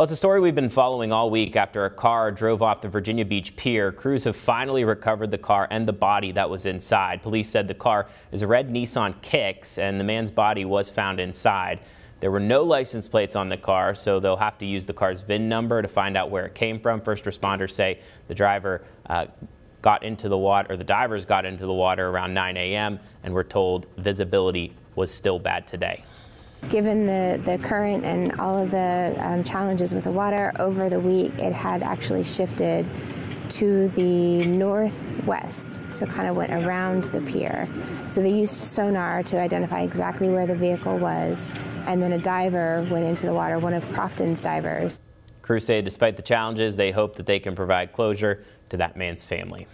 Well, it's a story we've been following all week after a car drove off the Virginia Beach Pier. Crews have finally recovered the car and the body that was inside. Police said the car is a red Nissan Kicks and the man's body was found inside. There were no license plates on the car, so they'll have to use the car's VIN number to find out where it came from. First responders say the driver uh, got into the water, or the divers got into the water around 9 a.m. and were told visibility was still bad today. Given the, the current and all of the um, challenges with the water over the week, it had actually shifted to the northwest, so kind of went around the pier. So they used sonar to identify exactly where the vehicle was, and then a diver went into the water, one of Crofton's divers. Crews say despite the challenges, they hope that they can provide closure to that man's family.